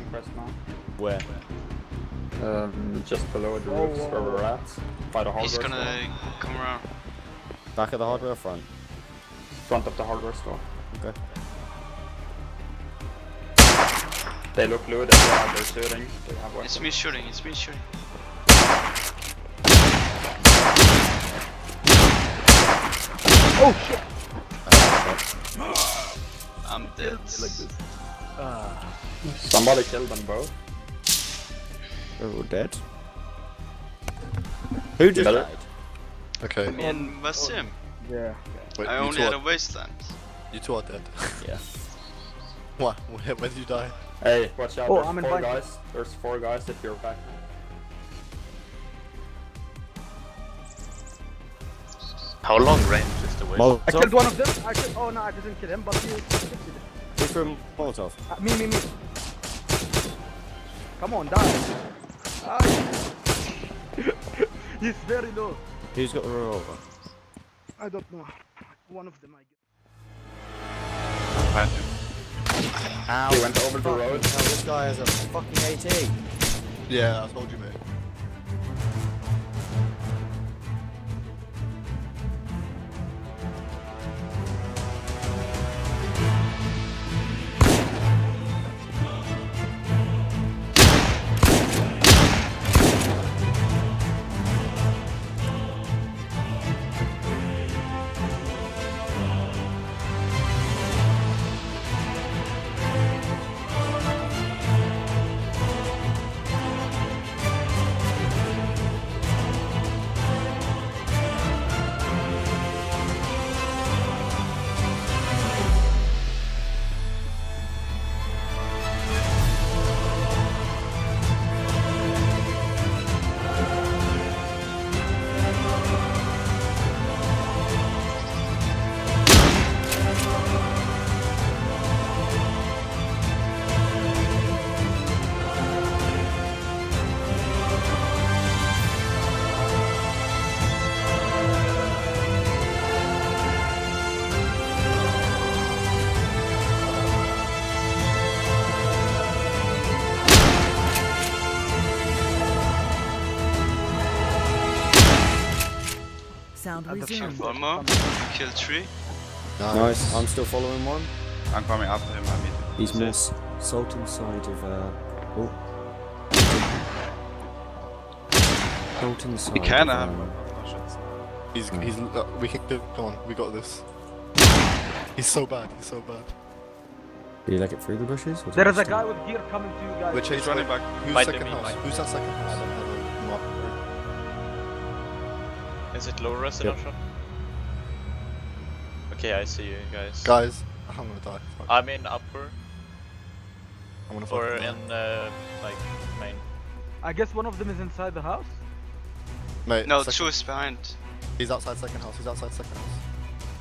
Pinecrest now. Where? Um, just below the Whoa, roofs whoa, where we're at. By the hardware He's gonna come around. Back at the hardware front? Front of the hardware store. Okay. They look looted, yeah, they're shooting. They have weapons. It's me shooting, it's me shooting. Oh shit! I'm dead. Somebody killed them both. They're all dead. Who just Better. died? Okay, Me and Vasim. Yeah. wait, I only two had a are, wasteland. you two are dead. Yeah. What? Where, where did you die? Hey, watch out, Oh, there's I'm four bike. guys. There's four guys if you're back. How long range is the waste? I killed one of them. I killed. Oh no, I didn't kill him, but you. Who threw Molotov? Uh, me, me, me. Come on, die. Ah. He's very low. Who's got the revolver? I don't know. One of them, I guess. Ow. He went over the road. hell, this guy has a fucking AT. Yeah, I told you, mate. Sound At the resumed. front. One more. Kill three. Nice. I'm still following one. I'm coming after him, I mean. He's more s- Sultan side of uh. Oh. Sultan side. We can of, have um, oh, shit. He's, he's, uh, we can do, come on, we got this. He's so bad, he's so bad. Do you like it through the bushes? or did There you is a guy with gear coming to you guys. Which He's running back. Who's Might second house? Who's that second house? Is it low residential? Okay, I see you guys. Guys, I'm gonna die. Fuck. I'm in upper I'm gonna or fucking in uh, like main. I guess one of them is inside the house. Mate, No, second- two is behind. He's outside second house, he's outside second house.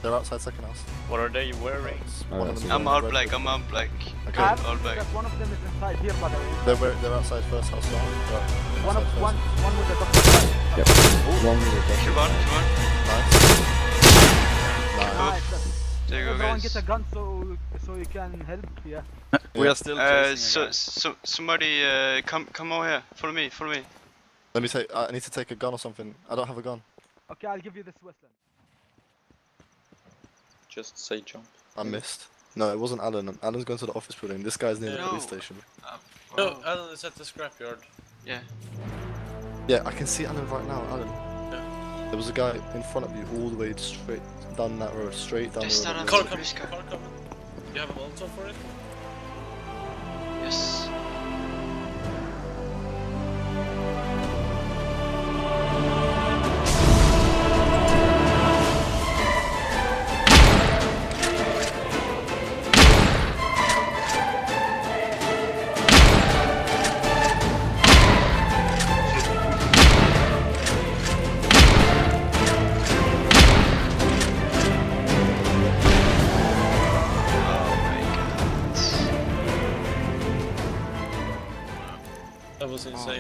They're outside second house. What are they wearing? Oh, One of that's them it. I'm is all red black, I'm all black. Okay, I have all black. back. one of them is inside here, by the way. they're, they're outside first house now. They're One of outside one, first. one with the doctor. Yep. One with a Kill one, kill one. Nice. Nice. Nice. There you go, Everyone guys. get a gun so so you can help. Yeah. We are still Uh, so, so, somebody, uh, come, come over here. Follow me, follow me. Let me take, I need to take a gun or something. I don't have a gun. Okay, I'll give you this Westland. Just say jump. I missed. No, it wasn't Alan. Alan's going to the office building. This guy's near the police station. No, Alan is at the scrapyard. Yeah. Yeah, I can see Alan right now, Alan. There was a guy in front of you all the way straight down that road, straight down Just the road. down Car the coming, police car. car. You have a molotov for it?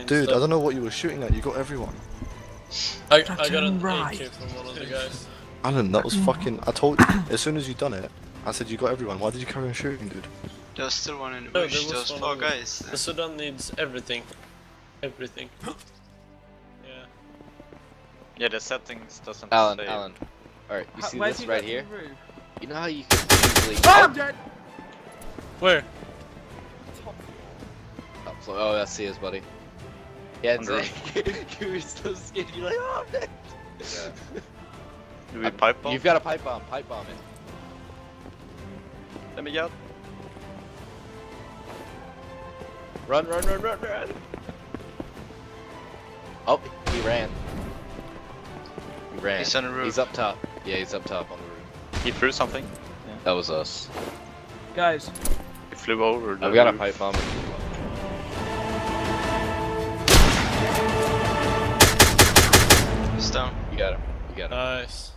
Was insane. Dude, I don't know what you were shooting at. You got everyone. I, I got an right. AK from one of the guys. Alan, that was fucking. I told you as soon as you done it. I said you got everyone. Why did you carry on shooting, dude? There's still one in the No, there was four guys. The Sudan needs everything. Everything. Yeah. Yeah, the settings doesn't Alan, say. Alan. Alright, you How- see this right here? You know how you can easily. Ah, I'm dead! Where? Oh, so- oh, I see his buddy. Yeah, it's like, you were so scared. You're like, oh, I'm dead. Do we pipe bomb? You've got a pipe bomb. Pipe bomb it. Let me out. Run, run, run, run, run. Oh, he ran. He ran. He's on the roof. He's up top. Yeah, he's up top on the roof. He threw something. That was us. Guys, He flew over. I've got a pipe bomb. He's down. You got him. You got him. Nice.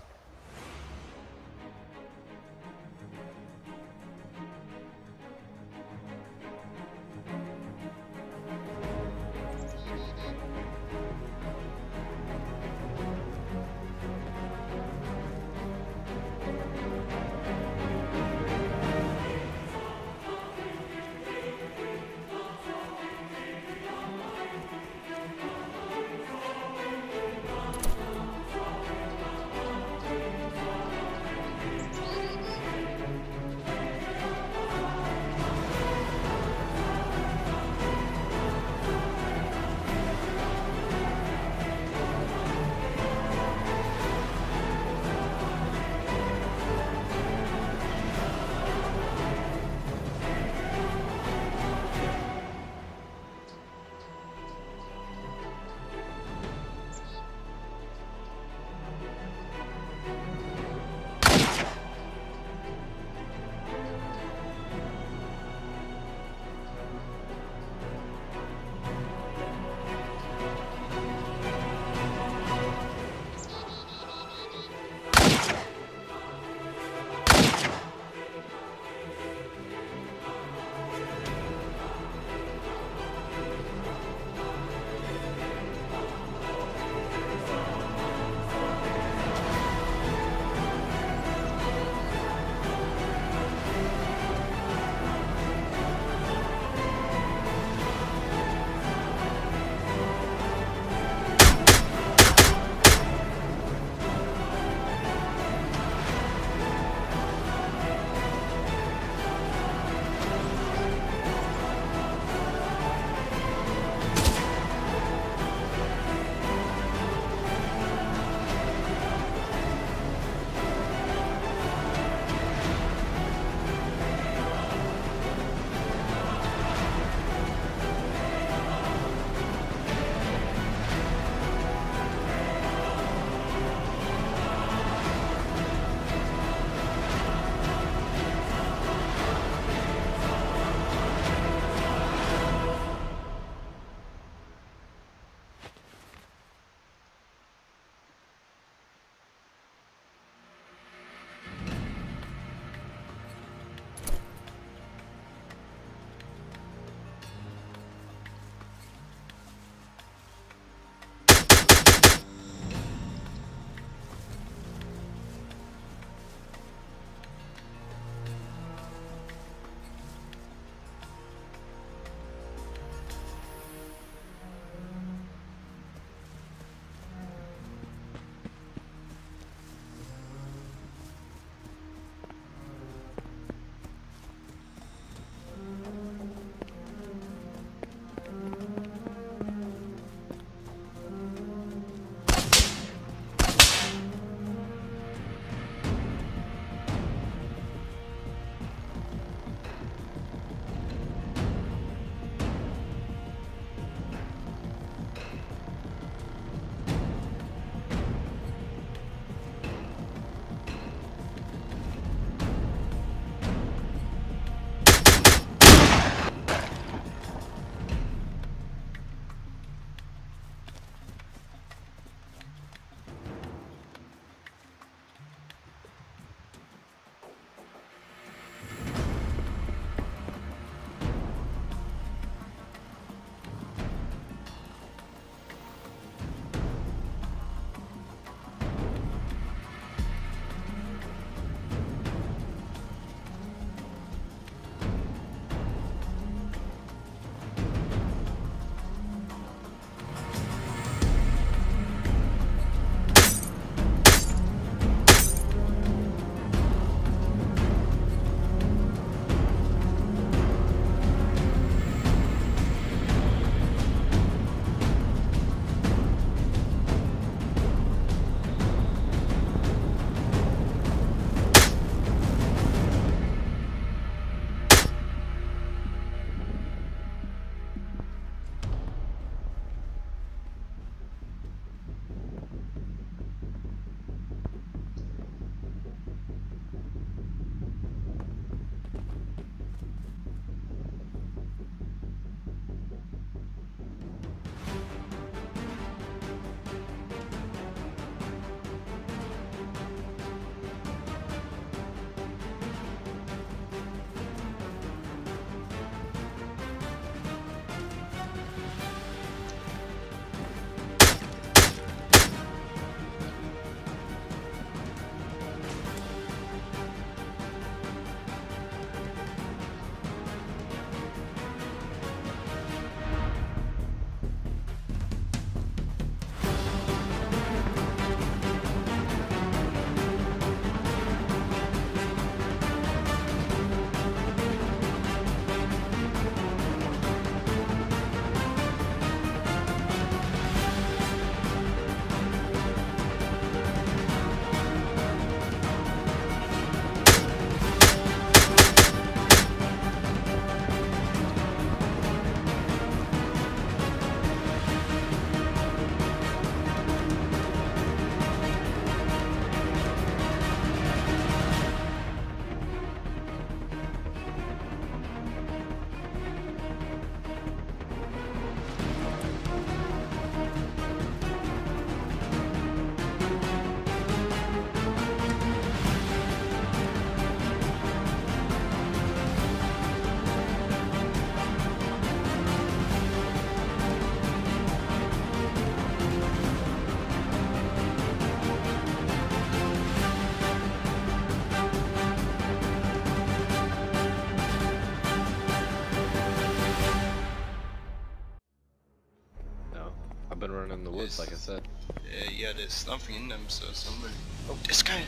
Woods, like I said. Uh, yeah, there's nothing in them, so somebody. Oh, this guy.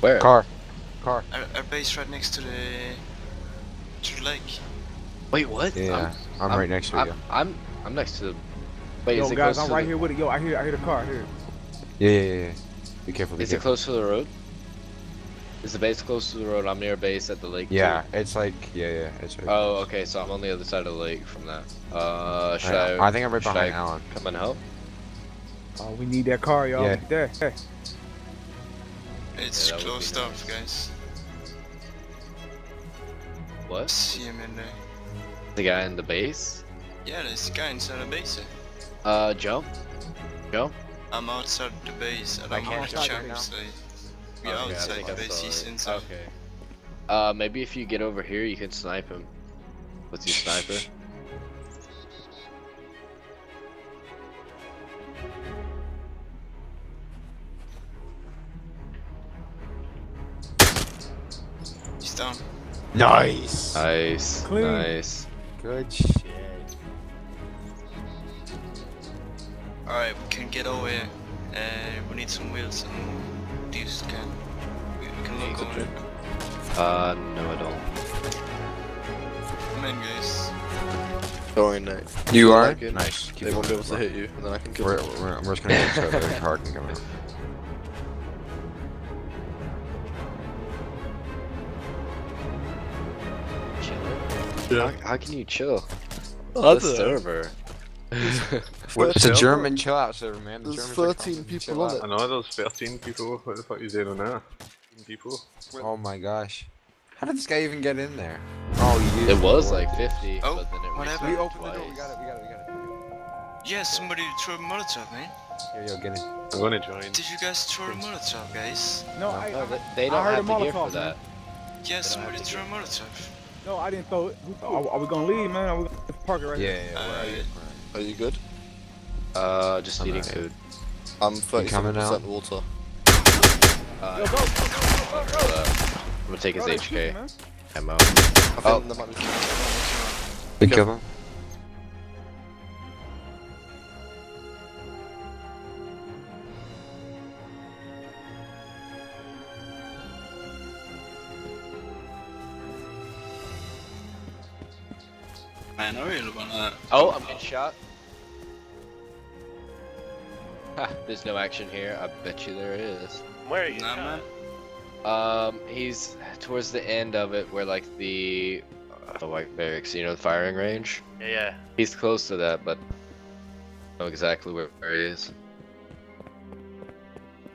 Where? Car. Car. Our, our base right next to the to the lake. Wait, what? Yeah, I'm, right next to I'm, you. I'm, I'm next to the. Wait, Yo, is it guys, I'm right the, here with it. Yo, I hear, I hear the car. Here. Yeah, yeah, yeah. yeah. Be careful. Be Is it close to the road? Is the base close to the road? I'm near base at the lake. too. Yeah, it's like yeah, yeah. It's right. Oh, okay. So I'm on the other side of the lake from that. Uh, should I, I? I think I'm right should behind I Alan. Come and help. Oh, we need that car, y'all. Yeah. There. Hey. It's Yeah, that closed off, nice. guys. What? See him in there. The guy in the base? Yeah, there's a guy inside the base. Uh, Joe? Joe? I'm outside the base. I I don't know can't the outside champ right say. We Okay, I outside think the base. He's inside. Okay. Uh, maybe if you get over here, you can snipe him. With your sniper. Nice. Nice. Clean. Nice. Good shit. Alright, we can get over here. Uh, we need some wheels and these can. We, we can look over it. Uh, no, I don't. Come in, guys. Don't worry, You are Like it, nice. They won't be able to hit you, and then I can kill We're, them. we're, we're just gonna get so the car can come in. Chill. How, how can you chill? I The server. It's a German chill out server, man. The There's Germans 13 people on it. I know there's 13 people. What the fuck are you doing now? People. Oh my gosh. How did this guy even get in there? Oh, you. It was like 50, Oh, but then it what happened? We opened the door. We got it. We got it. We got it. Yeah, somebody threw a Molotov, man. Here, yo, get in. I'm gonna join. Did you guys throw a Molotov, guys? No, I, No, I, they, they don't heard have a to gear for that. Yeah, don't somebody threw a Molotov. No, I didn't throw it. Are, are we gonna leave, man? Are we gonna park it right Yeah, here? yeah. yeah. where are you? Good? Uh, just I'm eating alright. food. I'm coming 37% water. Uh, Yo, go, go, go, go, go, go. I'm gonna take his Bro, they shooting, HK man. ammo. I think Oh. there might be We kill him. Man, I really wanna. Oh, I'm getting shot. Ha, there's no action here. I bet you there is. Where are you? Nah, man. Um, he's towards the end of it where like the uh, the white barracks, you know, the firing range. Yeah, yeah. He's close to that, but I know exactly where, where he is.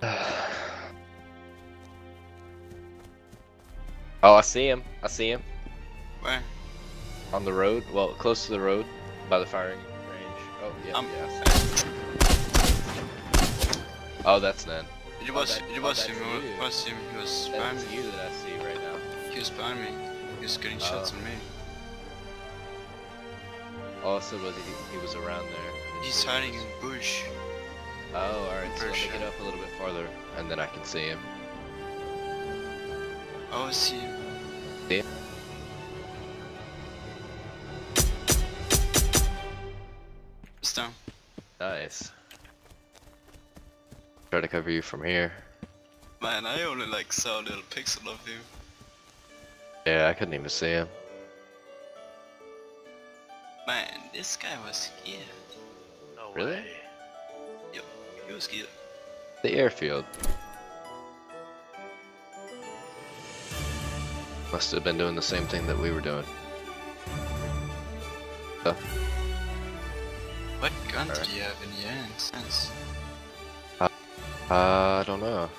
oh, I see him. I see him Where? On the road. Well, close to the road by the firing range. Oh, yeah, Um, yeah. Oh, that's Nan. It Oh, was, that- it oh, was that's him, you. it was him, he was behind That's me. you that I see right now. He was behind me. He was getting Oh. shots on me. Also, was he, he was around there. He's hiding in the bush. Oh, alright, so let me Pressure. get up a little bit farther, and then I can see him. Oh, I see him. See? He's down. Nice. Try to cover you from here. Man, I only like saw a little pixel of you. Yeah, I couldn't even see him. Man, this guy was here. No Really? way. He was here. The airfield. Must have been doing the same thing that we were doing. What gun Alright. did he have in the end? Sense. Uh, I don't know.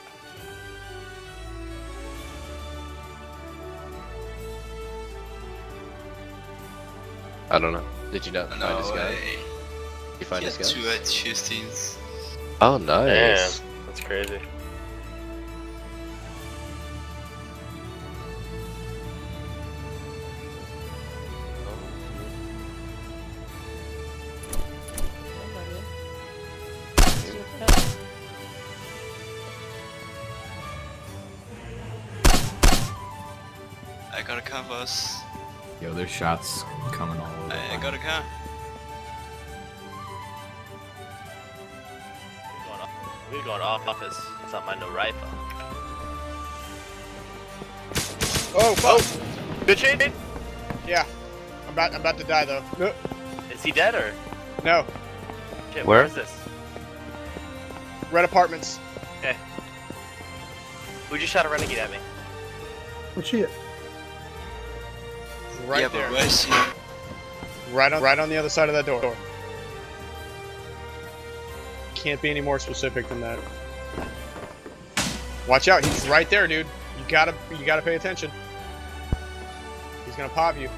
I don't know. Did you not find No this guy? way. Did you find He this had guy? two at 15s. Oh, nice. Damn, that's crazy. I got a canvas. Yo, there's shots coming all over. I, I got a car. We're going off office. It's not my no rifle. Oh, fuck! Good shade? Yeah. I'm about, I'm about to die though. No. Is he dead or? No. Shit, Where? where is this? Red apartments. Okay. Who just shot a renegade at me? What's she at? Right yeah, there. but where's he? Right on, right on the other side of that door. Can't be any more specific than that. Watch out, he's right there, dude. You gotta, you gotta pay attention. He's gonna pop you.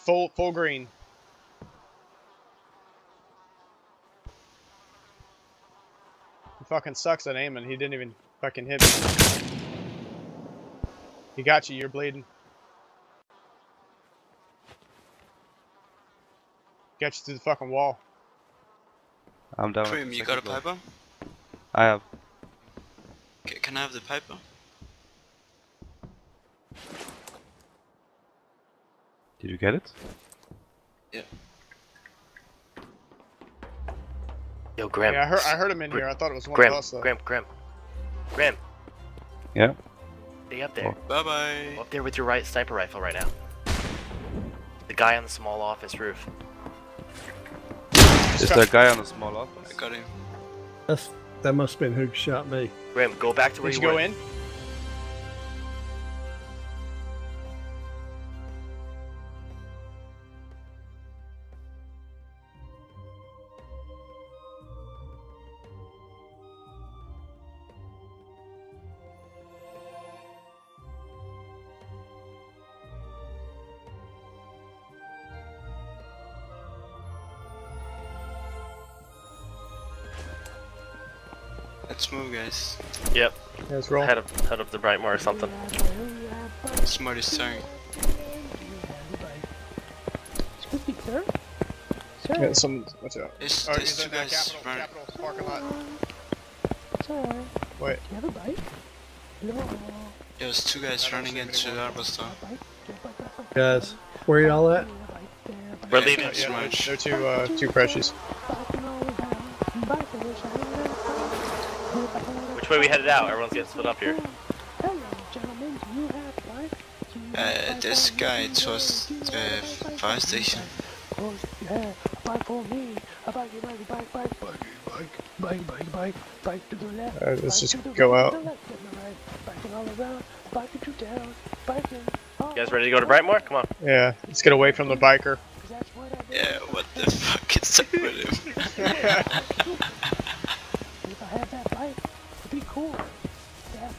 Full, full green. He fucking sucks at aiming. He didn't even fucking hit me. He got you. You're bleeding. Got you through the fucking wall. I'm down. Prim, you got a paper? I have. C can I have the piper? Did you get it? Yeah. Yo, Graham. Yeah, I heard. I heard him in here. I thought it was one Graham, of us. Though. Graham, Graham. Graham, Yeah. stay up there. Bye bye. Go up there with your right sniper rifle right now. The guy on the small office roof. Is that a guy on the small office? I got him. That's that must have been who shot me. Graham, go back to where Did you you go were. in? Let's move, guys. Yep. Let's roll. Head up, head up to Brightmoor or something. Smarty's turn. Yeah, some. Watch out. There's, Oh, there's he's two in that guys Capitol, running. Capitol parking lot. Wait. There's two guys running into the Arbor store. Guys, where y'all at? We're Yeah, leaving. Yeah, they're, Smash. they're two, uh, two precious. Which way we headed out? Everyone's getting split up here. Uh, this guy towards the fire station. Uh, let's just go out. You guys ready to go to Brightmoor? Come on. Yeah, let's get away from the biker. Yeah, what the fuck is up with him?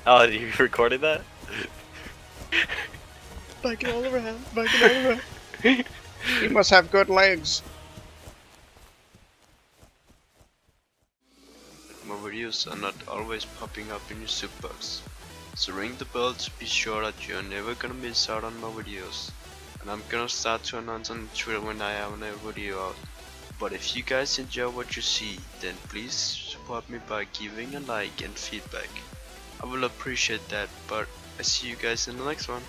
Oh, you recorded that? Biking all around, biking all around. you must have good legs. My videos are not always popping up in your soup box. So ring the bell to be sure that you're never gonna miss out on my videos. And I'm gonna start to announce on Twitter when I have a video out. But if you guys enjoy what you see, then please support me by giving a like and feedback. I will appreciate that, but I see you guys in the next one.